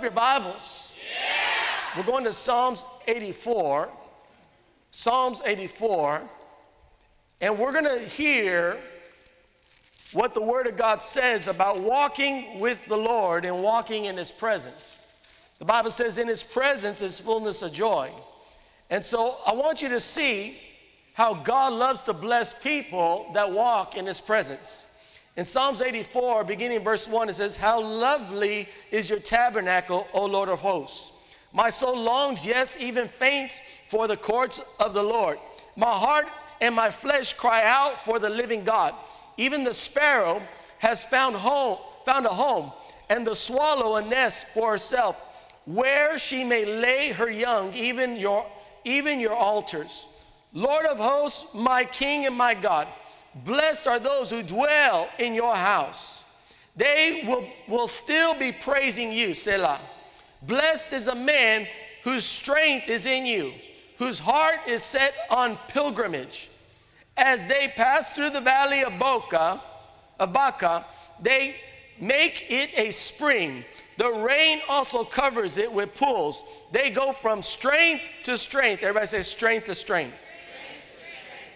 up your Bibles. We're going to Psalms 84. Psalms 84. And we're going to hear what the Word of God says about walking with the Lord and walking in His presence. The Bible says, In His presence is fullness of joy. And so I want you to see how God loves to bless people that walk in His presence. In Psalms 84, beginning verse 1, it says, How lovely is your tabernacle, O Lord of hosts. My soul longs, yes, even faints for the courts of the Lord. My heart and my flesh cry out for the living God. Even the sparrow has found home, found a home, and the swallow a nest for herself, where she may lay her young, even your, even your altars. Lord of hosts, my King and my God, blessed are those who dwell in your house. They will, will still be praising you, Selah. Blessed is a man whose strength is in you, whose heart is set on pilgrimage as they pass through the valley of Boca, of Baca, they make it a spring. The rain also covers it with pools. They go from strength to strength. Everybody say strength to strength.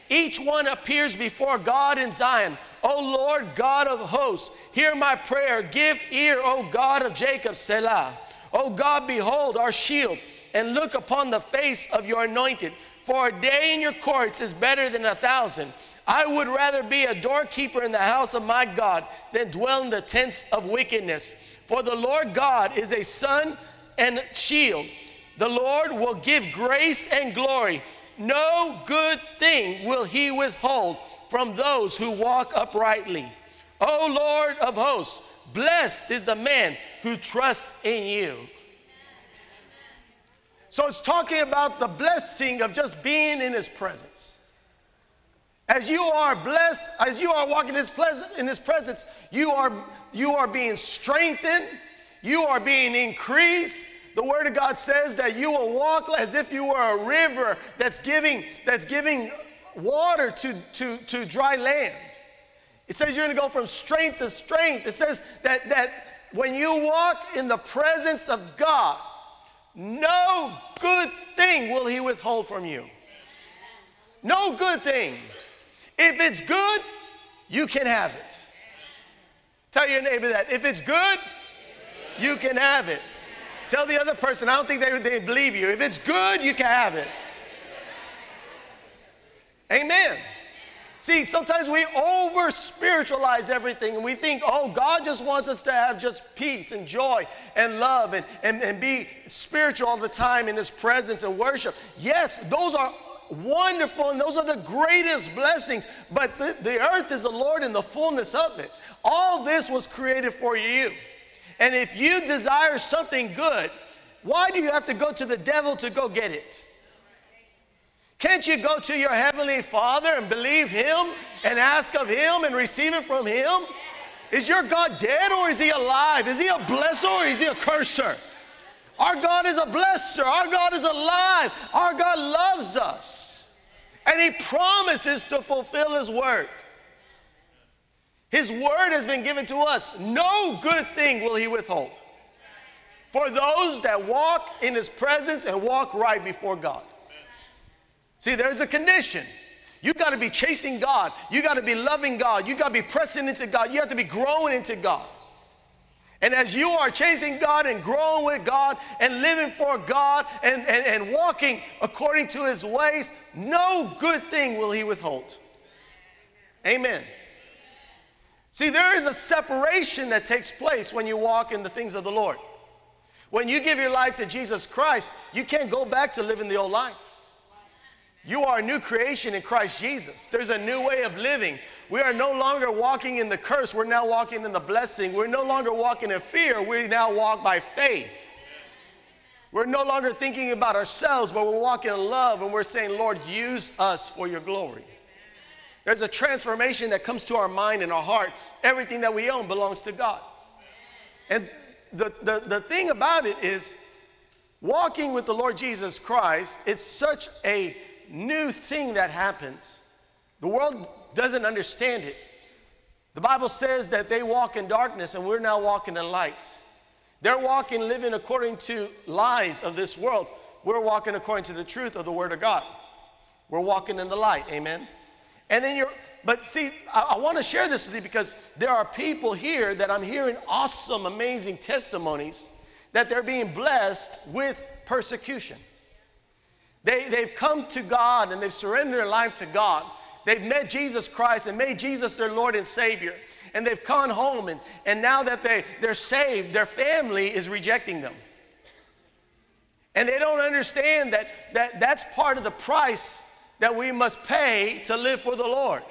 Each one appears before God in Zion. O Lord God of hosts, hear my prayer. Give ear, O God of Jacob, Selah. O God, behold our shield and look upon the face of your anointed. For a day in your courts is better than a thousand. I would rather be a doorkeeper in the house of my God than dwell in the tents of wickedness. For the Lord God is a sun and shield. The Lord will give grace and glory. No good thing will he withhold from those who walk uprightly. O Lord of hosts, blessed is the man who trusts in you. So it's talking about the blessing of just being in his presence. As you are blessed, as you are walking in his, presence, you are, you are being strengthened, you are being increased. The word of God says that you will walk as if you were a river that's giving, that's giving water to, to, to dry land. It says you're going to go from strength to strength. It says that, that when you walk in the presence of God, no good thing will he withhold from you. No good thing. If it's good, you can have it. Tell your neighbor that. If it's good, you can have it. Tell the other person, I don't think they, they believe you. If it's good, you can have it. Amen. See, sometimes we over spiritualize everything and we think, oh, God just wants us to have just peace and joy and love and, and, and be spiritual all the time in His presence and worship. Yes, those are wonderful and those are the greatest blessings, but the, the earth is the Lord and the fullness of it. All this was created for you. And if you desire something good, why do you have to go to the devil to go get it? Can't you go to your heavenly Father and believe Him and ask of Him and receive it from Him? Is your God dead or is He alive? Is He a blesser or is He a curser? Our God is a blesser. Our God is alive. Our God loves us. And He promises to fulfill His word. His word has been given to us. No good thing will He withhold for those that walk in His presence and walk right before God. See, there's a condition. You got to be chasing God. You got to be loving God. You got to be pressing into God. You have to be growing into God. And as you are chasing God and growing with God and living for God and, and, and walking according to his ways, no good thing will he withhold. Amen. See, there is a separation that takes place when you walk in the things of the Lord. When you give your life to Jesus Christ, you can't go back to living the old life. You are a new creation in Christ Jesus. There's a new way of living. We are no longer walking in the curse. We're now walking in the blessing. We're no longer walking in fear. We now walk by faith. We're no longer thinking about ourselves, but we're walking in love and we're saying, Lord, use us for your glory. There's a transformation that comes to our mind and our heart. Everything that we own belongs to God. And the, the, the thing about it is, walking with the Lord Jesus Christ, it's such a new thing that happens. The world doesn't understand it. The Bible says that they walk in darkness and we're now walking in light They're walking, living according to lies of this world. We're walking according to the truth of the Word of God. We're walking in the light. Amen. And then you're, but see, I, I want to share this with you because there are people here that I'm hearing awesome, amazing testimonies that they're being blessed with persecution. They, they've come to God and they've surrendered their life to God. They've met Jesus Christ and made Jesus their Lord and Savior. And they've gone home, and, and now that they, they're saved, their family is rejecting them. And they don't understand that, that that's part of the price that we must pay to live for the Lord.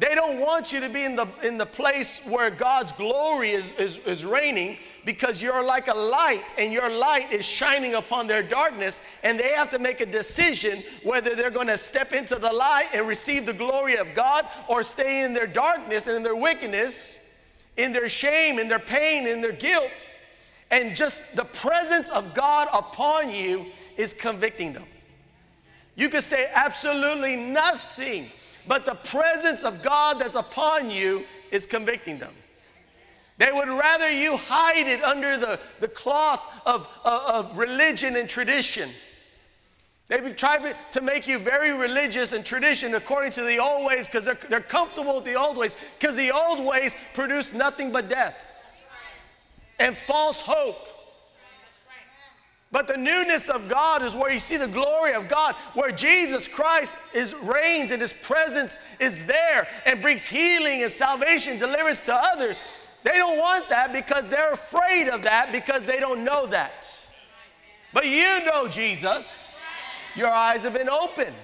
They don't want you to be in the, in the place where God's glory is, is, is reigning because you're like a light and your light is shining upon their darkness, and they have to make a decision whether they're going to step into the light and receive the glory of God or stay in their darkness and in their wickedness, in their shame, in their pain, in their guilt. And just the presence of God upon you is convicting them. You could say absolutely nothing but the presence of God that's upon you is convicting them. They would rather you hide it under the, the cloth of, of, of religion and tradition. They would try to make you very religious and tradition according to the old ways because they're, they're comfortable with the old ways because the old ways produce nothing but death and false hope. But the newness of God is where you see the glory of God, where Jesus Christ is reigns and his presence is there and brings healing and salvation, deliverance to others. They don't want that because they're afraid of that because they don't know that. But you know Jesus. Your eyes have been opened.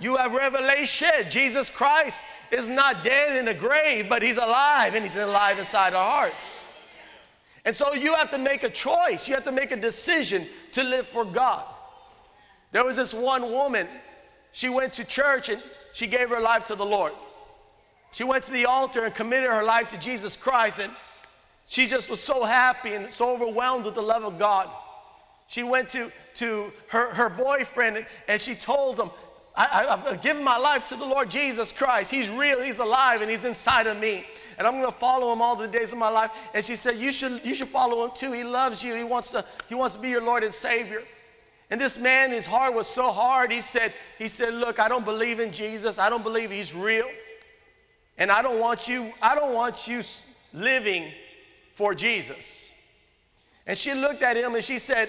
You have revelation. Jesus Christ is not dead in the grave, but he's alive and he's alive inside our hearts. And so you have to make a choice. You have to make a decision to live for God. There was this one woman, she went to church and she gave her life to the Lord. She went to the altar and committed her life to Jesus Christ, and she just was so happy and so overwhelmed with the love of God. She went to, to her, her boyfriend and, she told him, I, have given my life to the Lord Jesus Christ. He's real, He's alive, and He's inside of me and I'm going to follow him all the days of my life. And she said, you should, you should follow him too. He loves you. He wants, to, he wants to be your Lord and Savior. And this man, his heart was so hard. He said, he said, look, I don't believe in Jesus. I don't believe he's real. And I don't want you, I don't want you living for Jesus. And she looked at him and she said,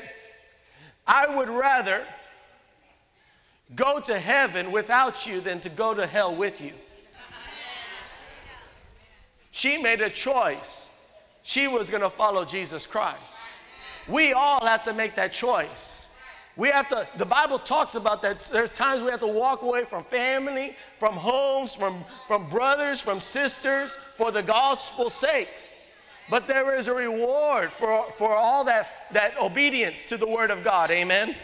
I would rather go to heaven without you than to go to hell with you. She made a choice. She was going to follow Jesus Christ. We all have to make that choice. We have to, the Bible talks about that. There's times we have to walk away from family, from homes, from, from brothers, from sisters for the gospel's sake. But there is a reward for, for all that, that obedience to the word of God. Amen.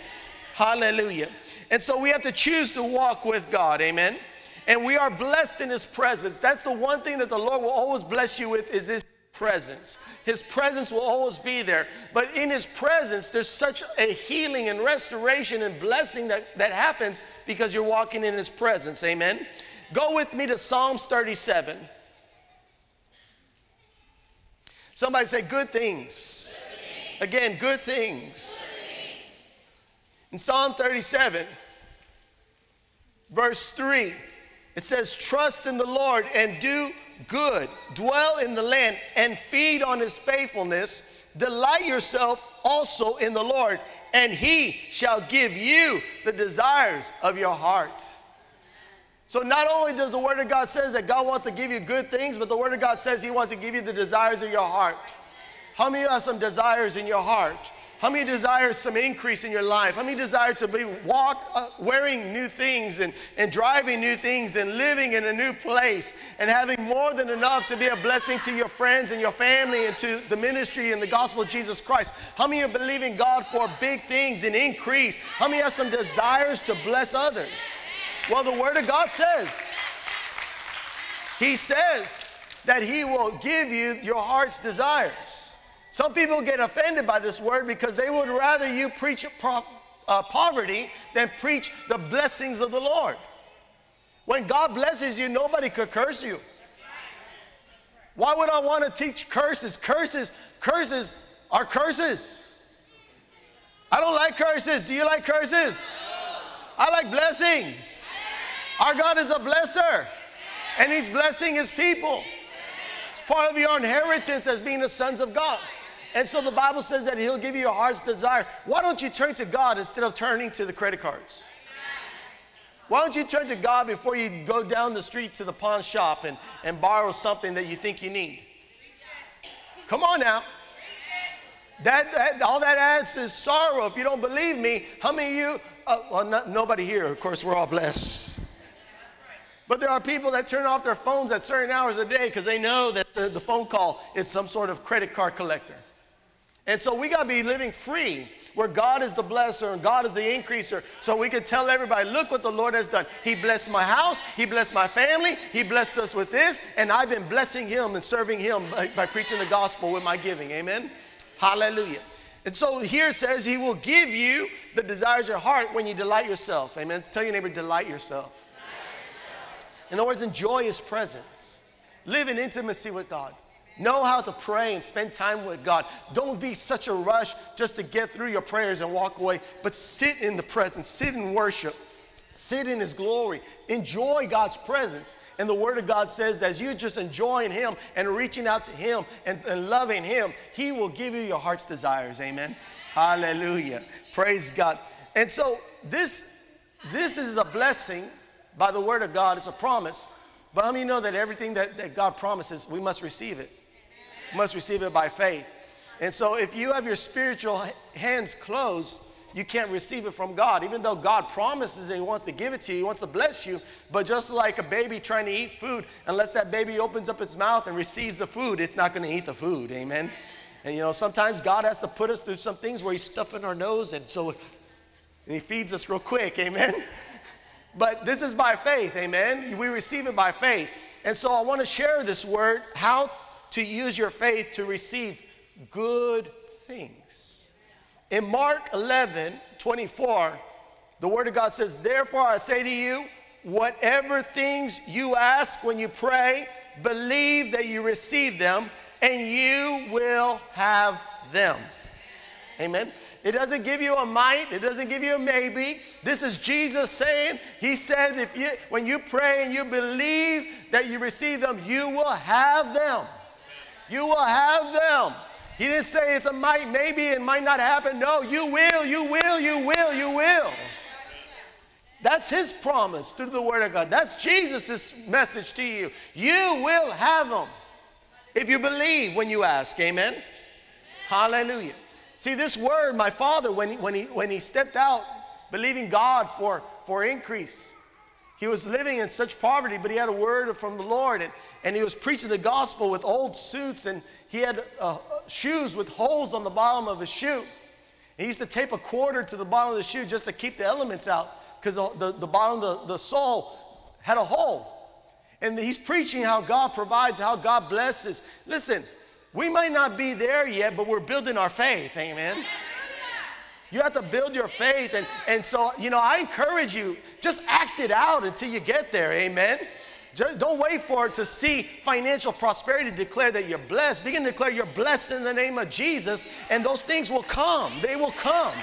Hallelujah. And so we have to choose to walk with God. Amen and we are blessed in his presence. That's the one thing that the Lord will always bless you with is his presence. His presence will always be there. But in his presence, there's such a healing and restoration and blessing that, that happens because you're walking in his presence. Amen. Go with me to Psalms 37. Somebody say, Good things. Again, good things. In Psalm 37, verse 3. It says, Trust in the Lord and do good, dwell in the land and feed on his faithfulness. Delight yourself also in the Lord, and he shall give you the desires of your heart. So not only does the word of God says that God wants to give you good things, but the word of God says he wants to give you the desires of your heart. How many of you have some desires in your heart? How many desire some increase in your life? How many desire to be walk, uh, wearing new things and, and driving new things and living in a new place and having more than enough to be a blessing to your friends and your family and to the ministry and the gospel of Jesus Christ? How many are believing God for big things and increase? How many have some desires to bless others? Well, the Word of God says, He says that He will give you your heart's desires. Some people get offended by this word because they would rather you preach uh, poverty than preach the blessings of the Lord. When God blesses you, nobody could curse you. Why would I want to teach curses? Curses, curses are curses. I don't like curses. Do you like curses? I like blessings. Our God is a blesser, and He's blessing His people. It's part of your inheritance as being the sons of God. And so the Bible says that He'll give you your heart's desire. Why don't you turn to God instead of turning to the credit cards? Why don't you turn to God before you go down the street to the pawn shop and, and borrow something that you think you need? Come on now. That, that, all that adds is sorrow. If you don't believe me, how many of you, uh, well, not, nobody here, of course, we're all blessed. But there are people that turn off their phones at certain hours a day because they know that the, the phone call is some sort of credit card collector. And so we got to be living free where God is the blesser and God is the increaser. So we can tell everybody, look what the Lord has done. He blessed my house, He blessed my family, He blessed us with this, and I've been blessing Him and serving Him by, by preaching the gospel with my giving. Amen. Hallelujah. And so here it says, He will give you the desires of your heart when you delight yourself. Amen. So tell your neighbor, delight yourself. In other words, enjoy His presence. Live in intimacy with God. Know how to pray and spend time with God. Don't be such a rush just to get through your prayers and walk away, but sit in the presence, sit in worship, sit in His glory, enjoy God's presence. And the Word of God says that as you're just enjoying Him and reaching out to Him and, and loving Him, He will give you your heart's desires. Amen. Hallelujah. Praise God. And so this, this is a blessing by the Word of God, it's a promise. But how many know that everything that, that God promises, we must receive it? Must receive it by faith. And so if you have your spiritual hands closed, you can't receive it from God. Even though God promises and He wants to give it to you, He wants to bless you. But just like a baby trying to eat food, unless that baby opens up its mouth and receives the food, it's not going to eat the food. Amen. And you know, sometimes God has to put us through some things where He's stuffing our nose, and so and He feeds us real quick. Amen. But this is by faith. Amen. We receive it by faith. And so I want to share this word how to use your faith to receive good things. In Mark 11 24, the Word of God says, Therefore I say to you, whatever things you ask when you pray, believe that you receive them and you will have them. Amen. It doesn't give you a might, it doesn't give you a maybe. This is Jesus saying, He said, if you when you pray and you believe that you receive them, you will have them. You will have them. He didn't say it's a might, maybe it might not happen. No, you will, you will, you will, you will. That's his promise through the word of God. That's Jesus' message to you. You will have them if you believe when you ask. Amen. Hallelujah. See, this word, my father, when he, when he, when he stepped out believing God for, for increase, he was living in such poverty, but he had a word from the Lord, and, and he was preaching the gospel with old suits, and he had uh, shoes with holes on the bottom of his shoe. He used to tape a quarter to the bottom of the shoe just to keep the elements out, because the, the, the, bottom of the, the sole had a hole. And he's preaching how God provides, how God blesses. Listen, we might not be there yet, but we're building our faith. Amen. You have to build your faith. And, and so, you know, I encourage you, just act it out until you get there. Amen. Just don't wait for it to see financial prosperity declare that you're blessed. Begin to declare you're blessed in the name of Jesus, and those things will come. They will come.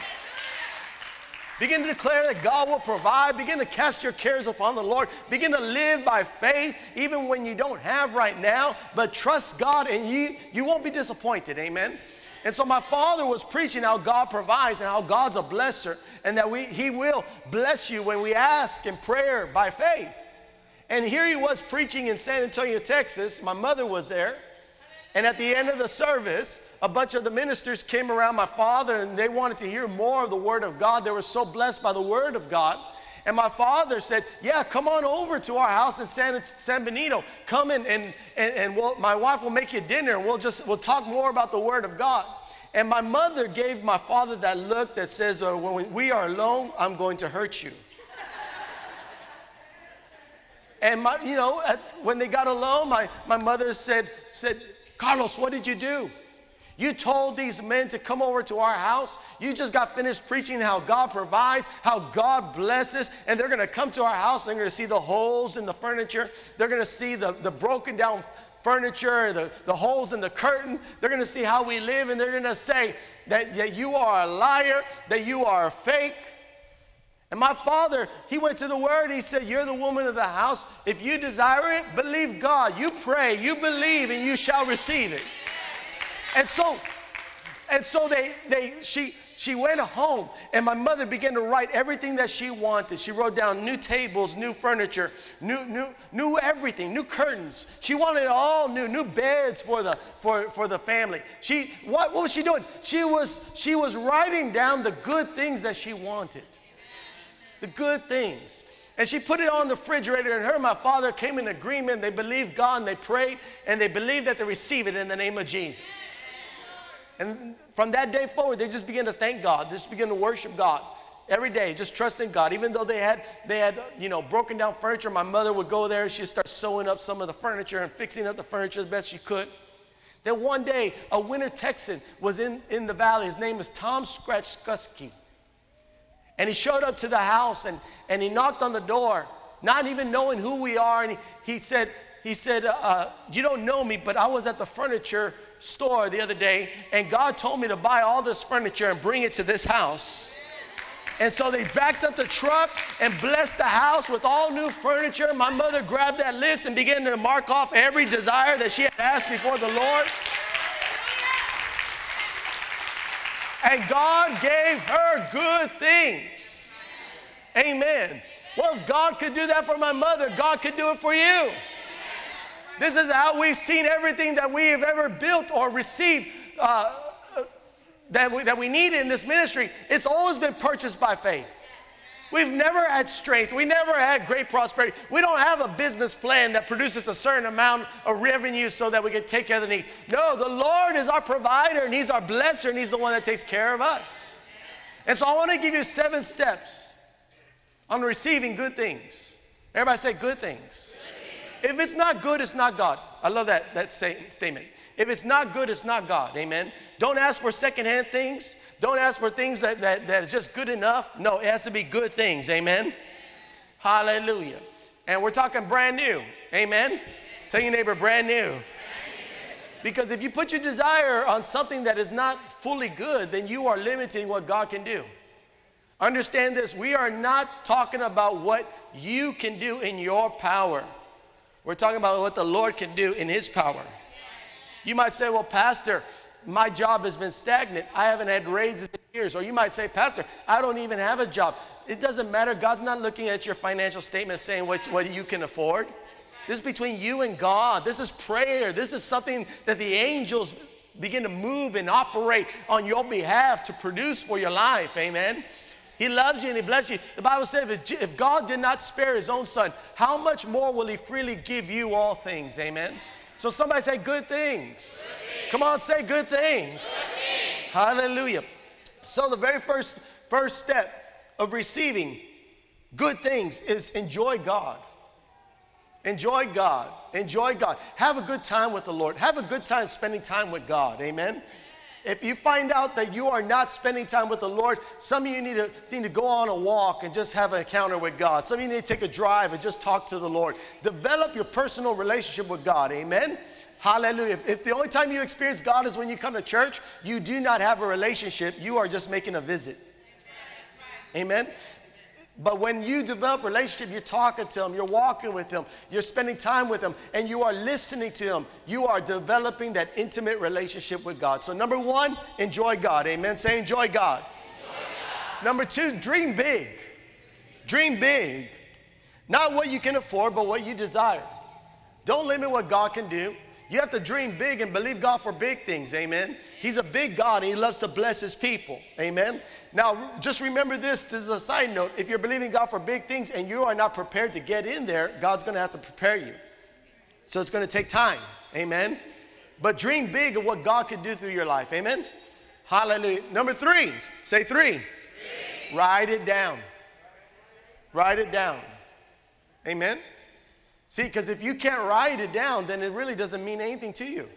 Begin to declare that God will provide. Begin to cast your cares upon the Lord. Begin to live by faith, even when you don't have right now. But trust God, and you, you won't be disappointed. Amen. And so my father was preaching how God provides and how God's a blesser and that we, he will bless you when we ask in prayer by faith. And here he was preaching in San Antonio, Texas. My mother was there. And at the end of the service, a bunch of the ministers came around my father and they wanted to hear more of the Word of God. They were so blessed by the Word of God. And my father said, Yeah, come on over to our house in San, San Benito. Come in and, and, and we'll, my wife will make you dinner and we'll just we'll talk more about the Word of God. And my mother gave my father that look that says, uh, When we are alone, I'm going to hurt you. and my, you know, at, when they got alone, my, my mother said, said, Carlos, what did you do? You told these men to come over to our house. You just got finished preaching how God provides, how God blesses, and they're going to come to our house. They're going to see the holes in the furniture. They're going to see the, the broken down furniture, the, the holes in the curtain. They're going to see how we live, and they're going to say that, that you are a liar, that you are a fake. And my father, he went to the word, he said, You're the woman of the house. If you desire it, believe God. You pray, you believe, and you shall receive it. And so, and so they, they, she, she went home, and my mother began to write everything that she wanted. She wrote down new tables, new furniture, new, new, new everything, new curtains. She wanted all new, new beds for the, for, for the family. She, what, what was she doing? She was, she was writing down the good things that she wanted the good things. And she put it on the refrigerator, and her and my father came in agreement. They believed God, and they prayed, and they believed that they received it in the name of Jesus. And from that day forward, they just began to thank God. They just began to worship God every day, just trusting God. Even though they had they had you know broken down furniture, my mother would go there. She'd start sewing up some of the furniture and fixing up the furniture the best she could. Then one day, a winter Texan was in, in the valley. His name is Tom Scratchkusky. And he showed up to the house and, and he knocked on the door, not even knowing who we are. And he, he said, he said, uh, You don't know me, but I was at the furniture store the other day, and God told me to buy all this furniture and bring it to this house. And so they backed up the truck and blessed the house with all new furniture. My mother grabbed that list and began to mark off every desire that she had asked before the Lord. And God gave her good things. Amen. Well, if God could do that for my mother, God could do it for you. This is how we've seen everything that we have ever built or received uh, that, we, that we need in this ministry. It's always been purchased by faith. We've never had strength. We never had great prosperity. We don't have a business plan that produces a certain amount of revenue so that we can take care of the needs. No, the Lord is our provider and He's our blesser and He's the one that takes care of us. And so I want to give you seven steps on receiving good things. Everybody say good things. If it's not good, it's not God. I love that, that statement. If it's not good, it's not God. Amen. Don't ask for secondhand things. Don't ask for things that, that, that is just good enough. No, it has to be good things. Amen. Hallelujah. And we're talking brand new. Amen. Tell your neighbor, brand new. Because if you put your desire on something that is not fully good, then you are limiting what God can do. Understand this we are not talking about what you can do in your power. We're talking about what the Lord can do in His power. You might say, Well, Pastor, my job has been stagnant. I haven't had raises in years. Or you might say, Pastor, I don't even have a job. It doesn't matter. God's not looking at your financial statement saying what, what you can afford. This is between you and God. This is prayer. This is something that the angels begin to move and operate on your behalf to produce for your life. Amen. He loves you and He blesses you. The Bible says if, God did not spare His own Son, how much more will He freely give you all things? Amen. So somebody say good things. Good things. Come on, say good things. good things. Hallelujah. So the very first first step of receiving good things is enjoy God. Enjoy God. Enjoy God. Have a good time with the Lord. Have a good time spending time with God. Amen. If you find out that you are not spending time with the Lord, some of you need to, need to go on a walk and just have an encounter with God. Some of you need to take a drive and just talk to the Lord. Develop your personal relationship with God. Amen. Hallelujah. If, if the only time you experience God is when you come to church, you do not have a relationship. You are just making a visit. Amen. But when you develop relationship, you're talking to him, you're walking with him, you're spending time with him, and you are listening to him. You are developing that intimate relationship with God. So number one, enjoy God. Amen. Say enjoy God. Enjoy God. Number two, dream big. Dream big. Not what you can afford, but what you desire. Don't limit what God can do. You have to dream big and believe God for big things. Amen. He's a big God and He loves to bless His people. Amen. Now, just remember this this is a side note. If you're believing God for big things and you are not prepared to get in there, God's going to have to prepare you. So it's going to take time. Amen. But dream big of what God could do through your life. Amen. Hallelujah. Number three, say three. three. Write it down. Write it down. Amen. See, because if you can't write it down, then it really doesn't mean anything to you.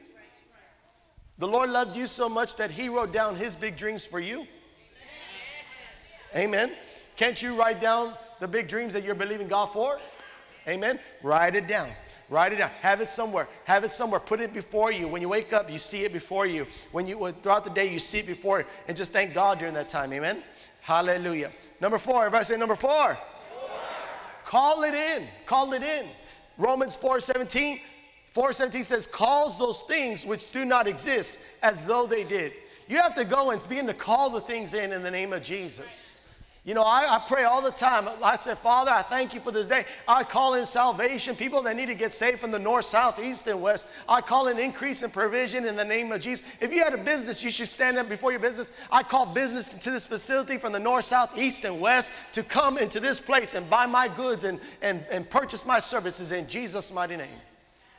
The Lord loved you so much that He wrote down His big dreams for you. Amen. Can't you write down the big dreams that you're believing God for? Amen. Write it down. Write it down. Have it somewhere. Have it somewhere. Put it before you. When you wake up, you see it before you. When you throughout the day, you see it before you. And just thank God during that time. Amen. Hallelujah. Number four. Everybody say number four. four. Call it in. Call it in. Romans 4 17. 417 says, calls those things which do not exist as though they did. You have to go and begin to call the things in in the name of Jesus. You know, I, I, pray all the time. I said, Father, I thank you for this day. I call in salvation, people that need to get saved from the north, south, east, and west. I call in increase and provision in the name of Jesus. If you had a business, you should stand up before your business. I call business to this facility from the north, south, east, and west to come into this place and buy my goods and, and, and purchase my services in Jesus' mighty name.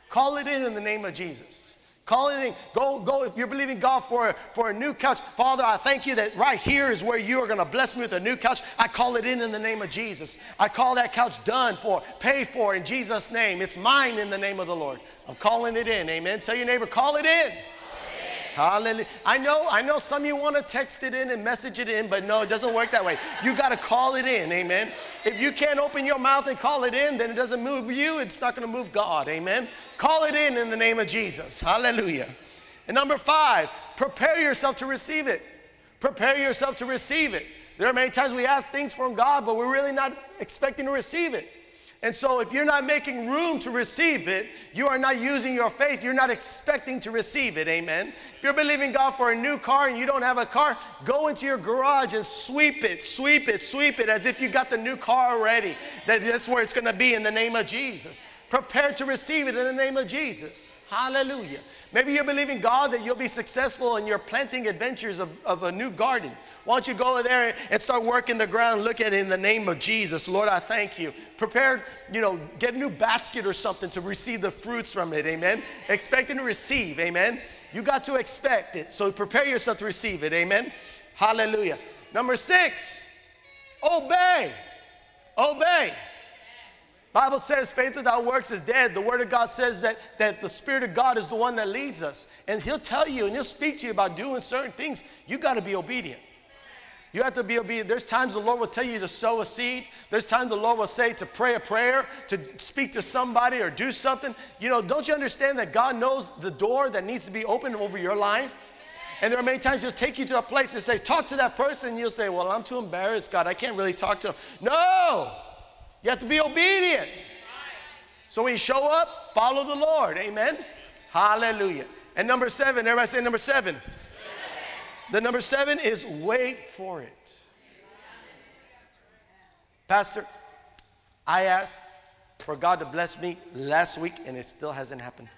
Call it in in the name of Jesus. Call it in. Go, go. If you're believing God for, for a new couch, Father, I thank you that right here is where you are going to bless me with a new couch. I call it in in the name of Jesus. I call that couch done for, paid for in Jesus' name. It's mine in the name of the Lord. I'm calling it in. Amen. Tell your neighbor, call it in. Hallelujah. I know, I know some of you want to text it in and message it in, but no, it doesn't work that way. You got to call it in. Amen. If you can't open your mouth and call it in, then it doesn't move you. It's not going to move God. Amen. Call it in in the name of Jesus. Hallelujah. And number five, prepare yourself to receive it. Prepare yourself to receive it. There are many times we ask things from God, but we're really not expecting to receive it. And so, if you're not making room to receive it, you are not using your faith. You're not expecting to receive it. Amen. If you're believing God for a new car and you don't have a car, go into your garage and sweep it, sweep it, sweep it as if you got the new car already. That, that's where it's going to be in the name of Jesus. Prepare to receive it in the name of Jesus. Hallelujah. Maybe you're believing God that you'll be successful in your planting adventures of, of a new garden. Why don't you go over there and start working the ground, look at it in the name of Jesus. Lord, I thank you. Prepare, you know, get a new basket or something to receive the fruits from it. Amen. Expecting to receive. Amen. You got to expect it. So prepare yourself to receive it. Amen. Hallelujah. Number six, obey. Obey. Bible says faith without works is dead. The word of God says that, that the Spirit of God is the one that leads us. And he'll tell you and he'll speak to you about doing certain things. You got to be obedient. You have to be obedient. There's times the Lord will tell you to sow a seed. There's times the Lord will say to pray a prayer, to speak to somebody or do something. You know, don't you understand that God knows the door that needs to be opened over your life? And there are many times He'll take you to a place and say, Talk to that person. And you'll say, Well, I'm too embarrassed, God. I can't really talk to him. No, you have to be obedient. So when you show up, follow the Lord. Amen. Hallelujah. And number seven, everybody say number seven. The number seven is wait for it. Pastor, I asked for God to bless me last week and it still hasn't happened.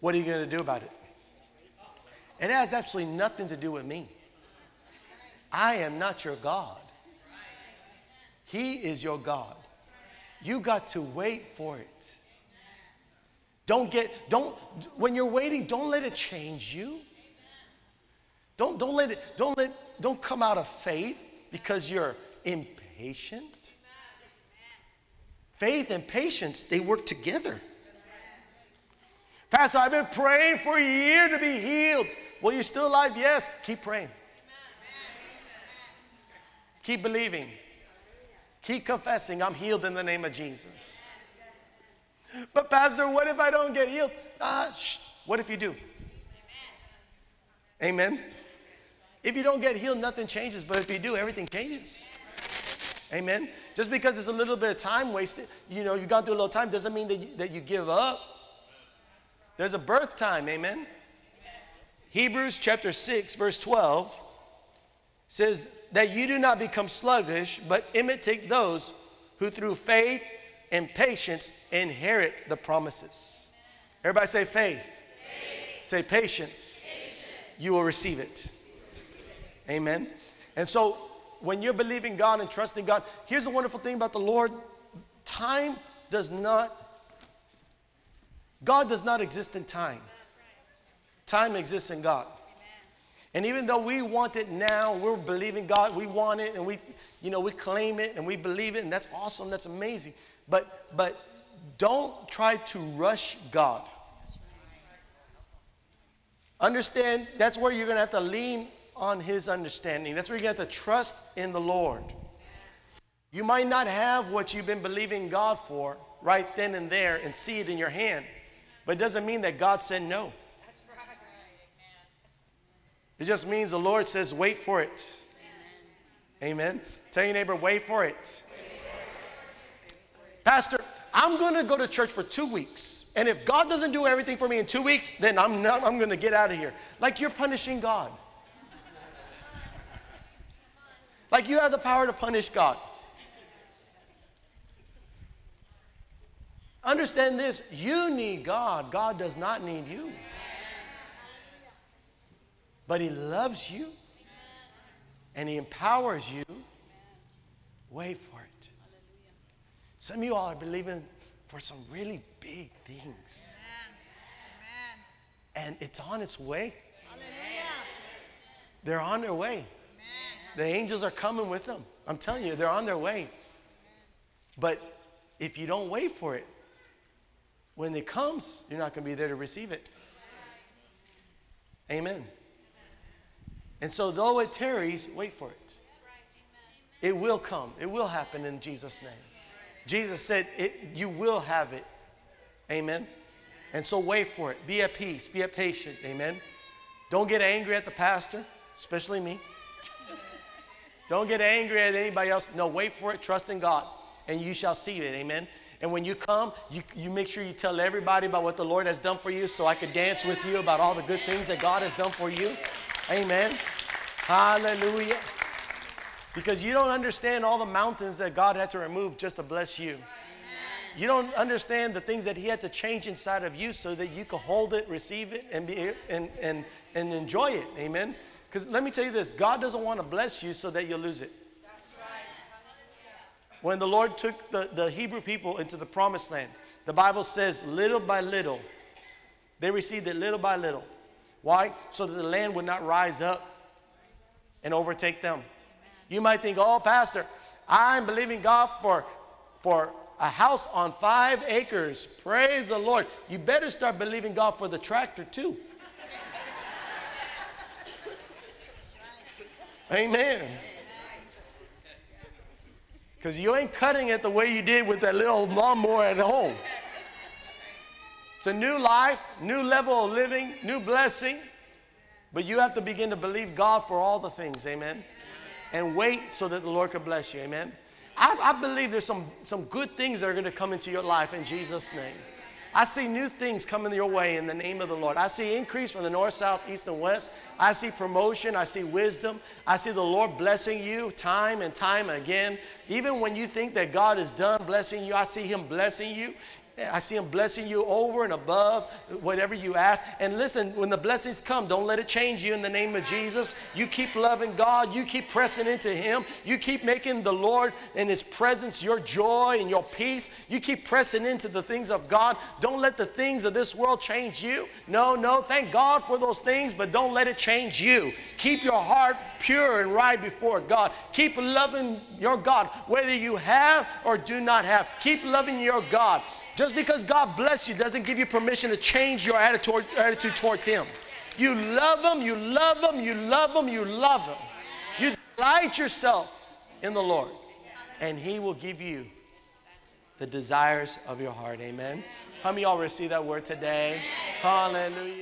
What are you going to do about it? It has absolutely nothing to do with me. I am not your God. He is your God. You got to wait for it. Don't get, don't, when you're waiting, don't let it change you. Don't, don't let it, don't let, don't come out of faith because you're impatient. Faith and patience, they work together. Pastor, I've been praying for a year to be healed. Well, you're still alive? Yes. Keep praying. Keep believing. Keep confessing, I'm healed in the name of Jesus. But, Pastor, what if I don't get healed? Ah, shh. What if you do? Amen. If you don't get healed, nothing changes. But if you do, everything changes. Amen. Just because it's a little bit of time wasted, you know, you've gone through a little time, doesn't mean that you, that you give up. There's a birth time. Amen. Hebrews chapter 6, verse 12 says that you do not become sluggish, but imitate those who through faith and patience inherit the promises. Everybody say faith. faith. Say patience. patience. You will receive it. Amen. And so when you're believing God and trusting God, here's the wonderful thing about the Lord time does not, God does not exist in time. Time exists in God. And even though we want it now, we're believing God, we want it and we, you know, we claim it and we believe it, and that's awesome, that's amazing. But, but don't try to rush God. Understand that's where you're going to have to lean on His understanding. That's where to have to trust in the Lord. You might not have what you've been believing God for right then and there and see it in your hand, but it doesn't mean that God said no. It just means the Lord says, wait for it. Amen. Tell your neighbor, wait for it. Pastor, I'm going to go to church for two weeks. And if God doesn't do everything for me in two weeks, then I'm, I'm going to get out of here. Like you're punishing God. Like you have the power to punish God. Understand this you need God, God does not need you. But He loves you and He empowers you. Wait for it. Some of you all are believing for some really big things. And it's on its way. They're on their way. The angels are coming with them. I'm telling you, they're on their way. But if you don't wait for it, when it comes, you're not going to be there to receive it. Amen. And so, though it tarries, wait for it. It will come, it will happen in Jesus' name. Jesus said, it, You will have it. Amen. And so, wait for it. Be at peace, be at patient. Amen. Don't get angry at the pastor, especially me. Don't get angry at anybody else. No, wait for it, trust in God, and you shall see it. Amen. And when you come, you, you make sure you tell everybody about what the Lord has done for you so I could dance with you about all the good things that God has done for you. Amen. Hallelujah. Because you don't understand all the mountains that God had to remove just to bless you. You don't understand the things that He had to change inside of you so that you could hold it, receive it, and, be, and, and, and enjoy it. Amen. Because let me tell you this God doesn't want to bless you so that you'll lose it. That's right. When the Lord took the, the Hebrew people into the promised land, the Bible says, little by little, they received it little by little. Why? So that the land would not rise up and overtake them. You might think, oh, Pastor, I'm believing God for, for a house on five acres. Praise the Lord. You better start believing God for the tractor too. Amen. Because you ain't cutting it the way you did with that little lawnmower at home. It's a new life, new level of living, new blessing. But you have to begin to believe God for all the things, amen? And wait so that the Lord can bless you, amen? I, I believe there's some, some good things that are going to come into your life in Jesus' name. I see new things coming your way in the name of the Lord. I see increase from the north, south, east, and west. I see promotion. I see wisdom. I see the Lord blessing you time and time again. Even when you think that God is done blessing you, I see Him blessing you. I see him blessing you over and above whatever you ask. And listen, when the blessings come, don't let it change you in the name of Jesus. You keep loving God. You keep pressing into him. You keep making the Lord and his presence your joy and your peace. You keep pressing into the things of God. Don't let the things of this world change you. No, no, thank God for those things, but don't let it change you. Keep your heart pure and right before God. Keep loving your God, whether you have or do not have. Keep loving your God. Just because God bless you doesn't give you permission to change your attitude, attitude towards Him. You love Him, you love Him, you love Him, you love Him. You delight yourself in the Lord, and He will give you the desires of your heart. Amen. How many y'all receive that word today? Hallelujah.